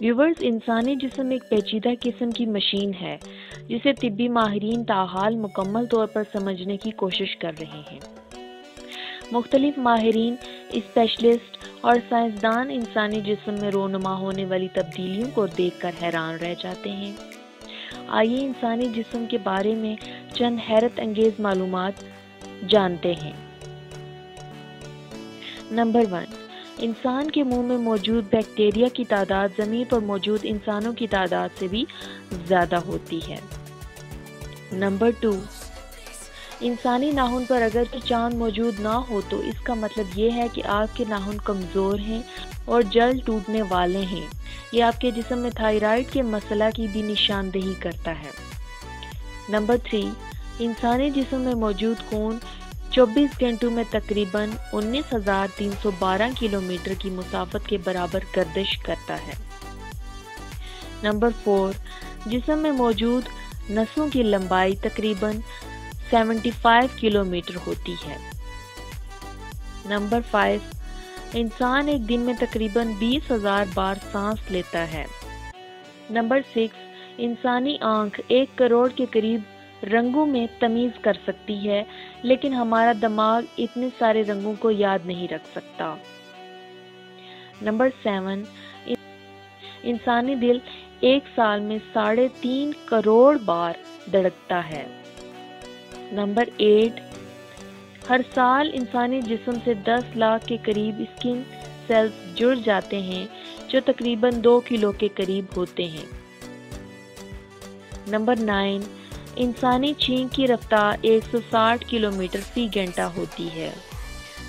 Viewers इंसानी जिसम एक पेचीदा किस्म की मशीन है जिसे तिब्बी माहरीन ताहाल मुकम्मल तौर पर समझने की कोशिश कर रहे हैं मुख्तलिफ़ माहरीन स्पेशलिस्ट और साइंसदान इंसानी जिसम में रोनमा होने वाली तब्दीलियों को देख कर हैरान रह जाते हैं आइए इंसानी जिसम के बारे में चंद हैरत अंगेज मालूम जानते हैं नंबर वन इंसान के मुँह में मौजूद बैक्टीरिया की तादाद ज़मीन पर मौजूद इंसानों की तादाद से भी ज़्यादा होती है। नंबर टू इंसानी नाखून पर अगर तो चाँद मौजूद ना हो तो इसका मतलब ये है कि आपके नाखून कमज़ोर हैं और जल्द टूटने वाले हैं। ये आपके जिसम में थायराइड के मसला की भी निशानदेही करता है। नंबर थ्री इंसानी जिसम में मौजूद खून 24 घंटों में तकरीबन 19,312 किलोमीटर की मुसाफत के बराबर गर्दिश करता है। नंबर फोर जिसम में मौजूद नसों की लंबाई तकरीबन 75 किलोमीटर होती है। नंबर फाइव इंसान एक दिन में तकरीबन बीस हज़ार बार सांस लेता है। नंबर सिक्स इंसानी आँख एक करोड़ के करीब रंगों में तमीज़ कर सकती है, लेकिन हमारा दिमाग इतने सारे रंगों को याद नहीं रख सकता। नंबर सेवन इंसानी दिल एक साल में साढ़े तीन करोड़ बार धड़कता है। नंबर एट हर साल इंसानी जिस्म से 10 लाख के करीब स्किन सेल्स जुड़ जाते हैं, जो तकरीबन दो किलो के करीब होते हैं। नंबर नाइन इंसानी छींक की रफ्तार 160 किलोमीटर फ़ी घंटा होती है।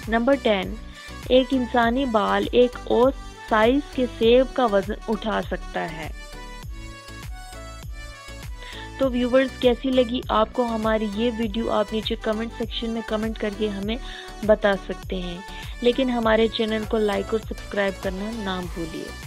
नंबर टेन एक इंसानी बाल एक और साइज़ के सेब का वज़न उठा सकता है। तो व्यूवर्स कैसी लगी आपको हमारी ये वीडियो आप नीचे कमेंट सेक्शन में कमेंट करके हमें बता सकते हैं। लेकिन हमारे चैनल को लाइक और सब्सक्राइब करना ना भूलिए।